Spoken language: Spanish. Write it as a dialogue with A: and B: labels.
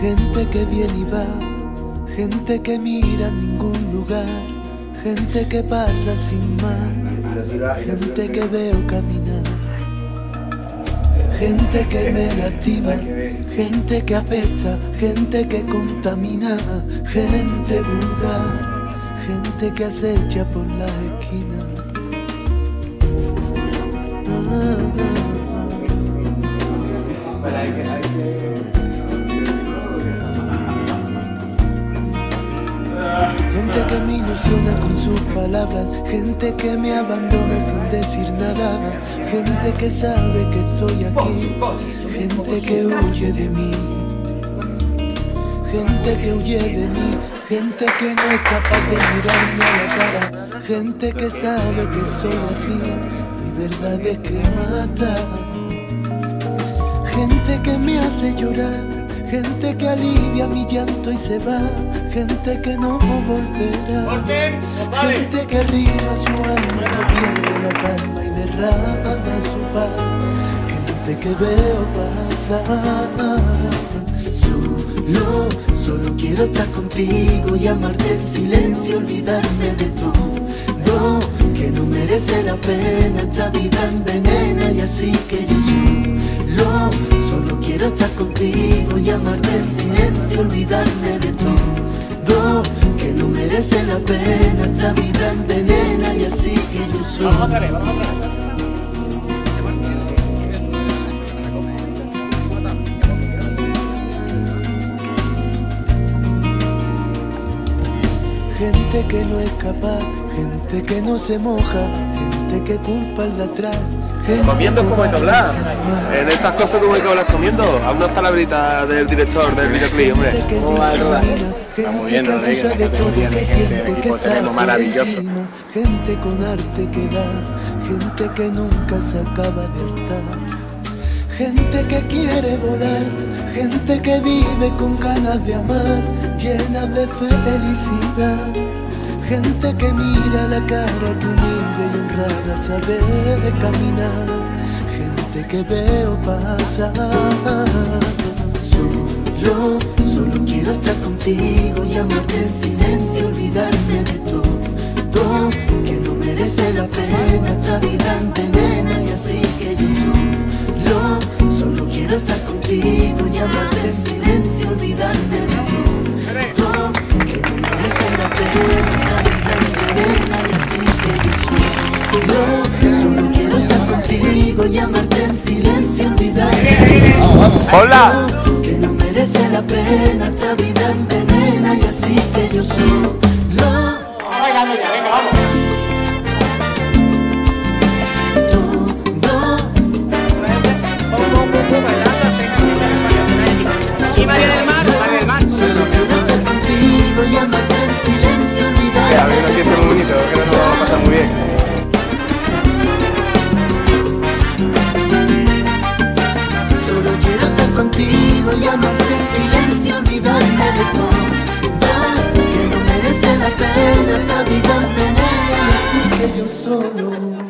A: Gente que viene y va, gente que mira ningún lugar, gente que pasa sin más, gente que veo caminar. Gente que me lastima, gente que apesta, gente que contamina, gente vulgar, gente que acecha por las esquinas. Con sus palabras, gente que me abandona sin decir nada, gente que sabe que estoy aquí, gente que huye de mí, gente que huye de mí, gente que no es capaz de mirarme a la cara, gente que sabe que soy así, mi verdad es que mata, gente que me hace llorar. Gente que alivia mi llanto y se va, gente que no volverá. Gente que rima su alma, no pierde la calma y derrama su paz. Gente que veo pasar. Solo, solo quiero estar contigo y amarte en silencio, olvidarme de todo. Que no merece la pena esta vida envenena y así que yo solo quiero estar contigo y amarte en silencio, olvidarme de todo. Que no merece la pena esta vida envenena y así que yo soy.
B: Vamos a hacer, vamos a.
A: Gente que no es capaz, gente que no se moja, gente que culpa al de atrás.
C: Comiendo es como hay que hablar. En estas cosas como hay que hablar comiendo. A unas palabritas del director del videoclip, hombre.
A: Gente que
C: ¿Cómo va Está muy
A: gente
C: bien,
A: que
C: no digas,
A: de
C: que
A: todo,
C: tenemos
A: que
C: gente,
A: siente que
C: equipo
A: está
C: tenemos maravilloso.
A: Gente con arte que da, gente que nunca se acaba de hartar. Gente que quiere volar, gente que vive con ganas de amar, llena de felicidad. Gente que mira la cara que humilde y honrada sabe caminar. Gente que veo pasar. Solo, solo quiero estar contigo y amarte en silencio, olvidarme de todo. Que no merece la pena esta vida envenena y así que yo solo, solo quiero estar contigo y amarte en silencio, olvidarme contigo y amarte en silencio, todo.
C: ¡Hola!
A: Que no merece la pena esta vida solo.